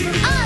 Oh.